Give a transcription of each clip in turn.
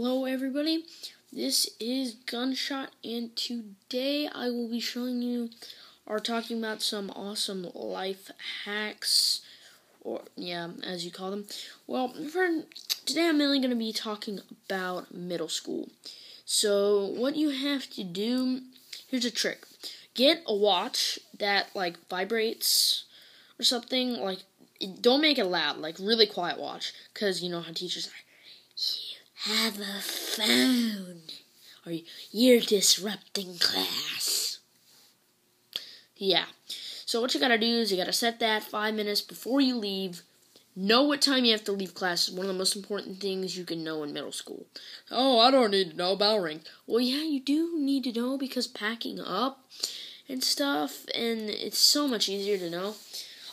Hello, everybody. This is Gunshot, and today I will be showing you or talking about some awesome life hacks, or yeah, as you call them. Well, for today, I'm mainly going to be talking about middle school. So, what you have to do here's a trick get a watch that like vibrates or something like don't make it loud like really quiet watch because you know how teachers are have a phone, or you're disrupting class. Yeah. So what you gotta do is you gotta set that five minutes before you leave. Know what time you have to leave class is one of the most important things you can know in middle school. Oh, I don't need to know bell ring. Well, yeah, you do need to know because packing up and stuff, and it's so much easier to know.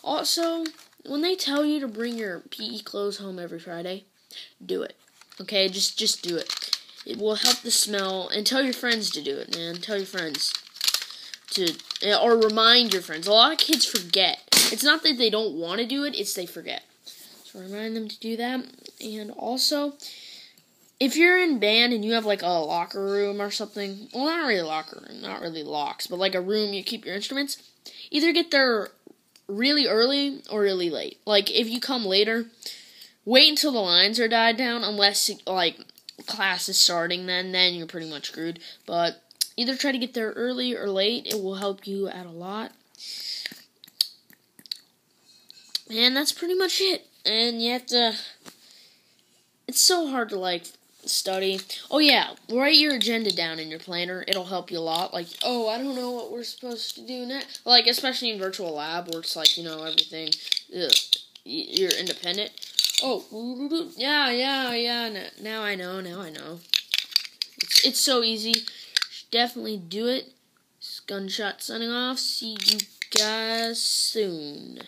Also, when they tell you to bring your PE clothes home every Friday, do it. Okay, just just do it. It will help the smell, and tell your friends to do it, man. Tell your friends to, eh, or remind your friends. A lot of kids forget. It's not that they don't want to do it; it's they forget. So remind them to do that. And also, if you're in band and you have like a locker room or something, well, not really locker room, not really locks, but like a room you keep your instruments. Either get there really early or really late. Like if you come later wait until the lines are died down unless like class is starting then then you're pretty much screwed. But either try to get there early or late. It will help you out a lot. And that's pretty much it. And you have to it's so hard to like study. Oh yeah. Write your agenda down in your planner. It'll help you a lot. Like oh i don't know what we're supposed to do next. Like especially in virtual lab where it's like you know everything ugh, you're independent Oh, yeah, yeah, yeah. Now I know. Now I know. It's it's so easy. Definitely do it. Gunshot signing off. See you guys soon.